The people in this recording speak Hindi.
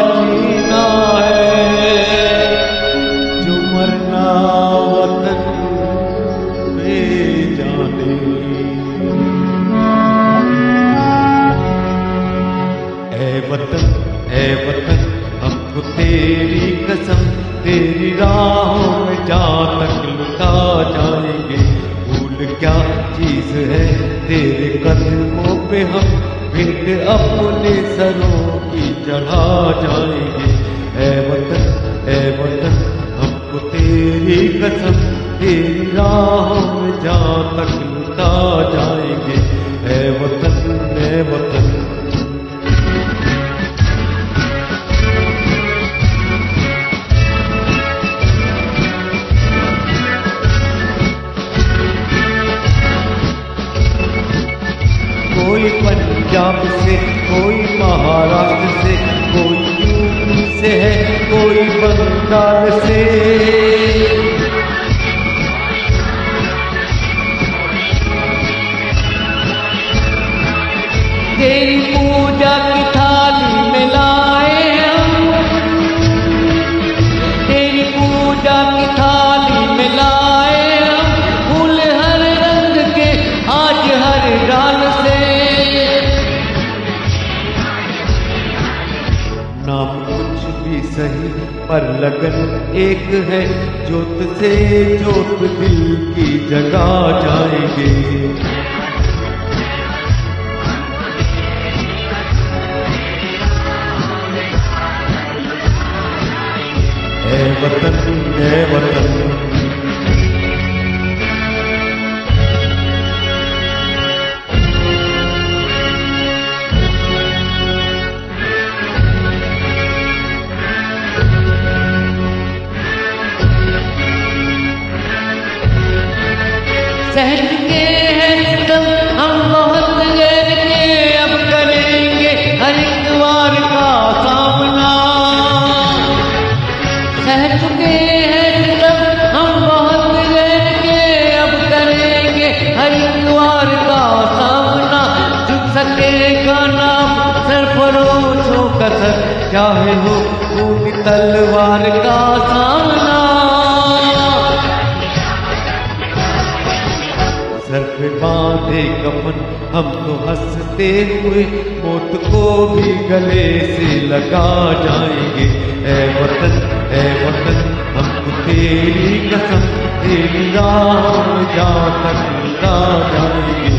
जीना है। जाने। तेरी कसम, तेरी जाएँगे। भूल क्या चीज़ है तेरे कदमों पे हम बिंद अपने सरों की चढ़ा जाएँगे। ए वतन ए वतन, हमको तेरी कसम, तेरी राहों में जा तक लुटा जाएँगे। ए वतन ए वतन। कोई पंजाब से, कोई महाराष्ट्र कोई बंगाल से तेरी पूजा की सही, पर लगन एक है, जोत से जोत दिल की जगा जाएँगे। ए वतन ए वतन। सहज के हैं हम बहुत अब करेंगे का सामना। हैं हम बहुत अब करेंगे का सामना। सकेगा नाम हो कसर चाहे हो तलवार का सामना। सर पे बांधे कफन, हम तो हँसते हुए मौत को भी गले से लगा जाएँगे। ऐ वतन ऐ वतन हम तो तेरी कसम, तेरी राह जा तक जाएँगे।